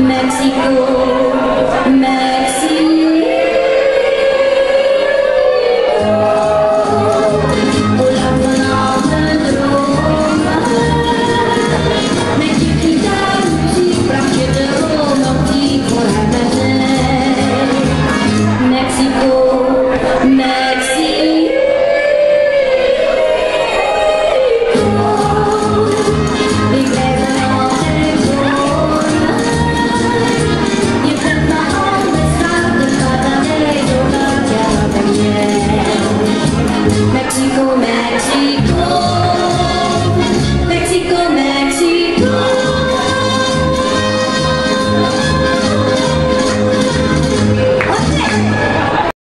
Mexico.